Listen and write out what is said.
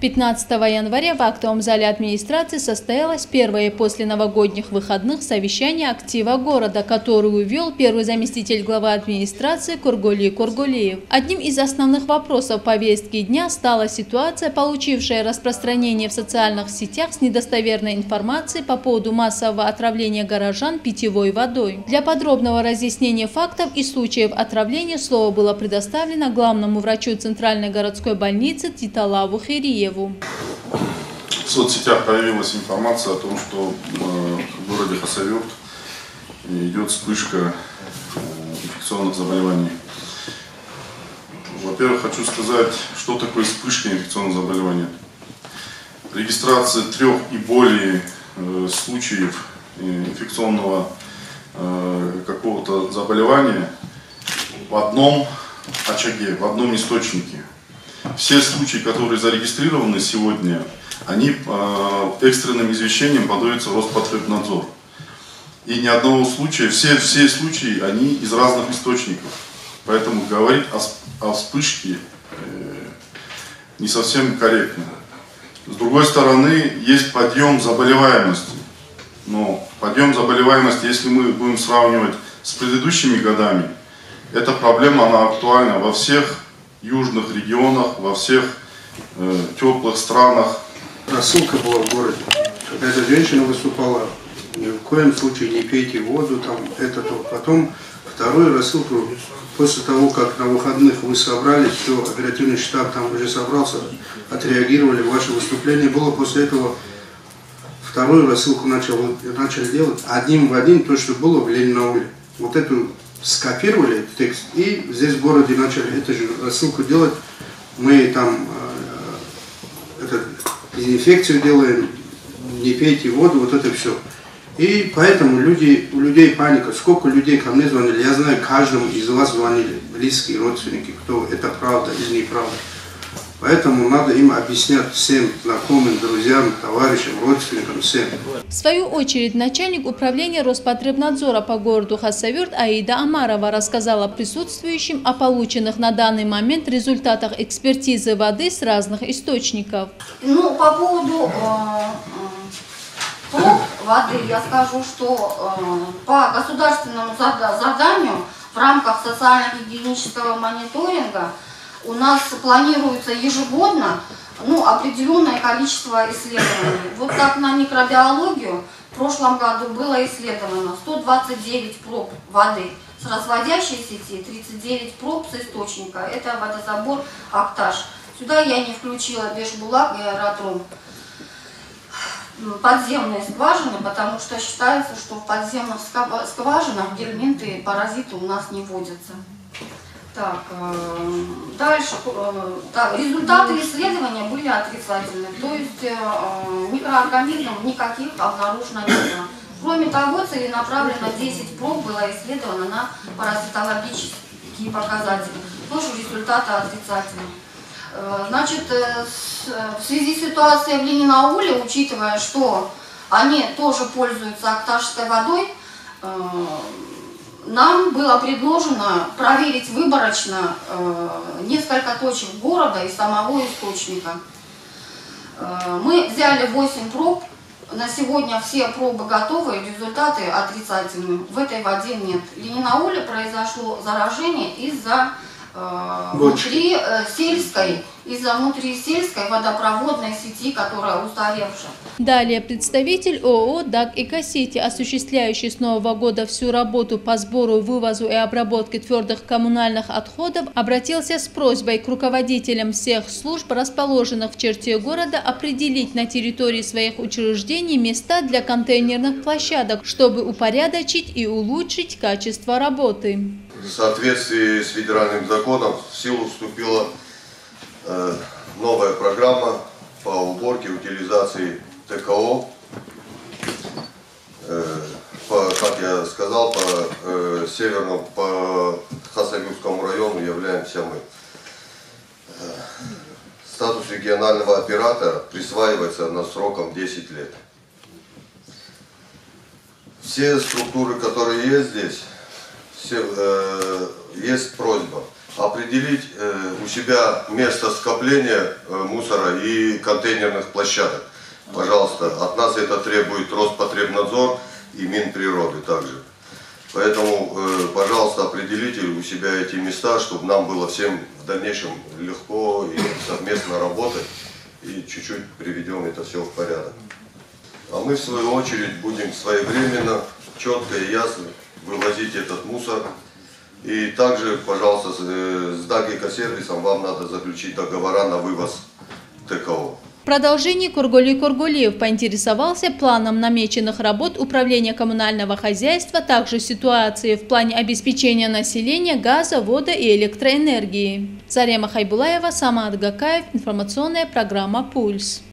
15 января в актовом зале администрации состоялось первое после новогодних выходных совещание актива города, которое увел первый заместитель главы администрации Кургули Кургулиев. Одним из основных вопросов повестки дня стала ситуация, получившая распространение в социальных сетях с недостоверной информацией по поводу массового отравления горожан питьевой водой. Для подробного разъяснения фактов и случаев отравления слово было предоставлено главному врачу Центральной городской больницы Титалаву Хириеву. Киеву. В соцсетях появилась информация о том, что э, в городе Хасавюрт идет вспышка э, инфекционных заболеваний. Во-первых, хочу сказать, что такое вспышка инфекционных заболеваний. Регистрация трех и более э, случаев инфекционного какого-то заболевания в одном очаге, в одном источнике – все случаи, которые зарегистрированы сегодня, они э, экстренным извещением подаются в Роспотребнадзор. И ни одного случая, все, все случаи, они из разных источников. Поэтому говорить о, о вспышке э, не совсем корректно. С другой стороны, есть подъем заболеваемости. Но подъем заболеваемости, если мы будем сравнивать с предыдущими годами, эта проблема, она актуальна во всех южных регионах, во всех э, теплых странах. Рассылка была в городе. Какая-то женщина выступала, ни в коем случае не пейте воду, там это то. Потом вторую рассылку, после того, как на выходных вы собрались, все, оперативный штаб там уже собрался, отреагировали, ваше выступление было после этого вторую рассылку начал, начали делать одним в один то, что было в Ленинауле. Вот эту скопировали текст и здесь в городе начали эту же рассылку делать. Мы там э, это, дезинфекцию делаем, не пейте воду, вот это все. И поэтому люди, у людей паника. Сколько людей ко мне звонили, я знаю, каждому из вас звонили, близкие, родственники, кто это правда или неправда. Поэтому надо им объяснять всем знакомым, друзьям, товарищам, родственникам, всем. В свою очередь, начальник управления Роспотребнадзора по городу Хасавюрт Аида Амарова рассказала присутствующим о полученных на данный момент результатах экспертизы воды с разных источников. Ну, по поводу э, э воды я скажу, что э, по государственному заданию в рамках социально-гигиенического мониторинга у нас планируется ежегодно ну, определенное количество исследований. Вот так на микробиологию в прошлом году было исследовано 129 проб воды с разводящей сети, 39 проб с источника. Это водозабор Акташ. Сюда я не включила Бешбулак и аэродром подземные скважины, потому что считается, что в подземных скважинах гельминты, паразиты у нас не водятся. Так, э, дальше. Э, так, результаты исследования были отрицательны, то есть э, микроорганизмов никаких обнаружено не было. Кроме того, целенаправленно 10 проб было исследовано на паразитологические показатели. Тоже результаты отрицательные. Значит, в связи с ситуацией в Ленинауле, учитывая, что они тоже пользуются акташской водой, нам было предложено проверить выборочно э, несколько точек города и самого источника. Э, мы взяли 8 проб, на сегодня все пробы готовы, результаты отрицательные. В этой воде нет. Ленинауле произошло заражение из-за внутри э, сельской из-за внутрисельской водопроводной сети, которая устаревшая. Далее представитель ООО «ДАК Экосети», осуществляющий с нового года всю работу по сбору, вывозу и обработке твердых коммунальных отходов, обратился с просьбой к руководителям всех служб, расположенных в черте города, определить на территории своих учреждений места для контейнерных площадок, чтобы упорядочить и улучшить качество работы. В соответствии с федеральным законом в силу вступила Э, новая программа по уборке, утилизации ТКО. Э, по, как я сказал, по э, северному, по Хасавюрскому району являемся мы. Статус регионального оператора присваивается на сроком 10 лет. Все структуры, которые есть здесь, есть просьба определить э, у себя место скопления э, мусора и контейнерных площадок. Пожалуйста, от нас это требует Роспотребнадзор и Минприроды также. Поэтому, э, пожалуйста, определите у себя эти места, чтобы нам было всем в дальнейшем легко и совместно работать. И чуть-чуть приведем это все в порядок. А мы, в свою очередь, будем своевременно, четко и ясно вывозить этот мусор. И также, пожалуйста, с, э, с Дагика-сервисом вам надо заключить договора на вывоз ТКО. В продолжении Кургули Кургулиев поинтересовался планом намеченных работ Управления коммунального хозяйства, также ситуации в плане обеспечения населения газа, вода и электроэнергии. Зарема Хайбулаева, Самат Гакаев, информационная программа «Пульс».